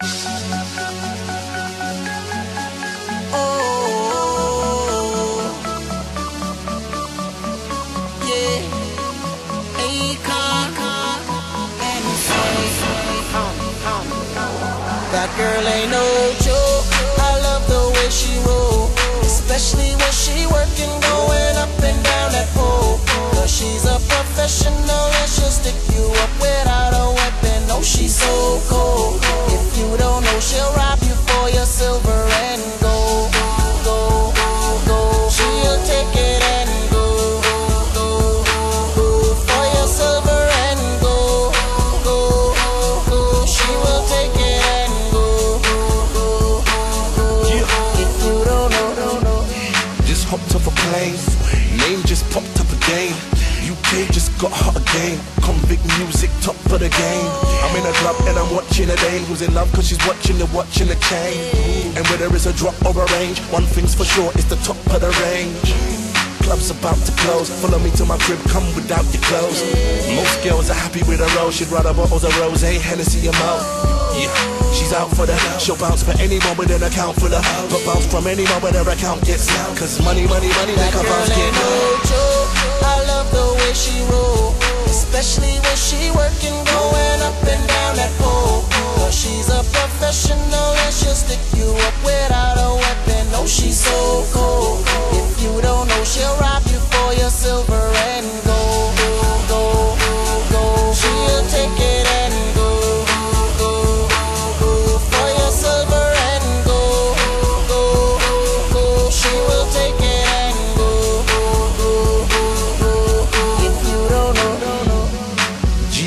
Oh, that girl ain't no joke. I love the way she roll, especially when she working, going up and down that pole. Got hot again. Convict music, top of the game. I'm in a club and I'm watching a dame who's in love cause she's watching the watch in the chain. And whether it's a drop or a range, one thing's for sure, it's the top of the range. Club's about to close. Follow me to my crib, come without your clothes. Most girls are happy with a rose, she'd rather bottles of rose, Hennessy and Mo. Yeah, she's out for the She'll bounce for anyone with an account full of But bounce from anyone with her account gets Cause money, money, money make her bounce get no way she roll, especially when she working, going up and down that pole. Cause she's a professional and she'll stick you up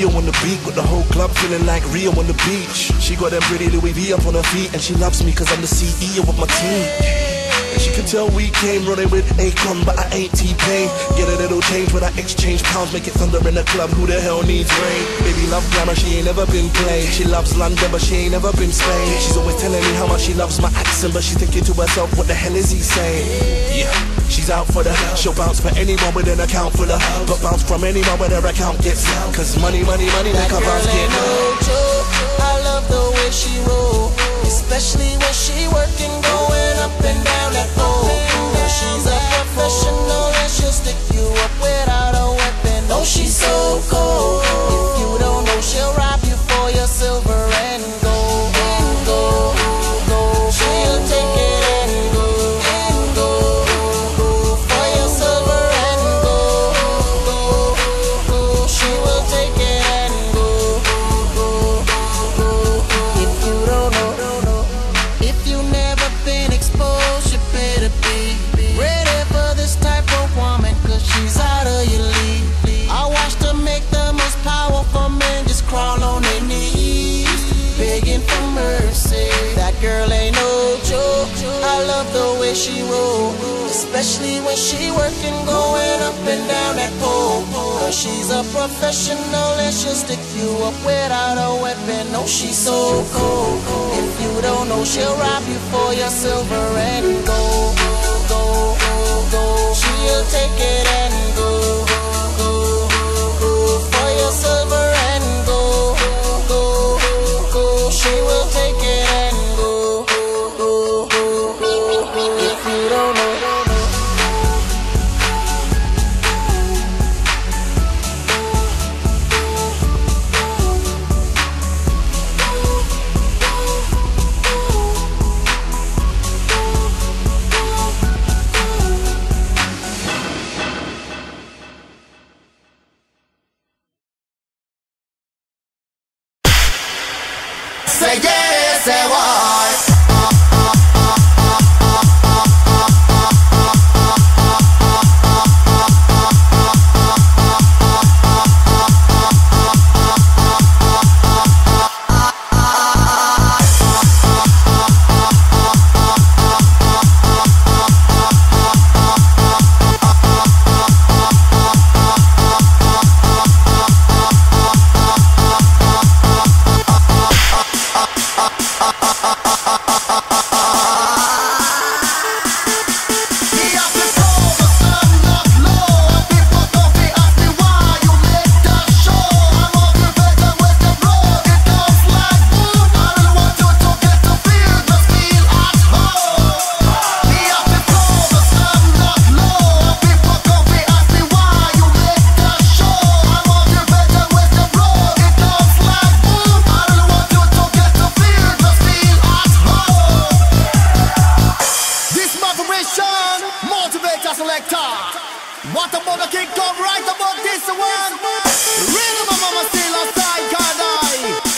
Gio on the beat with the whole club feeling like Rio on the beach. She got them pretty Louis V up on her feet and she loves me cause I'm the CEO of my team. And she can tell we came running with Akon, but I ain't T-Pain. Get a little change when I exchange pounds, make it thunder in the club. Who the hell needs rain? Baby love glamour, she ain't never been played. She loves London, but she ain't never been Spain. She's always telling me how much she loves my accent, but she's thinking to herself, what the hell is he saying? Yeah, she's out for the She'll bounce for anyone with an account full of But bounce from anyone when her account gets Cause money, money, money That girl bounce get. I love the she roll, especially when she working, going up and down that pole. Cause she's a professional and she'll stick you up without a weapon. No, she's so cold. If you don't know, she'll rob you for your silver and gold. Gold, gold. She'll take it and Say yes, say what? gonna kick off right about this one. Rhythm, mama, still a side, can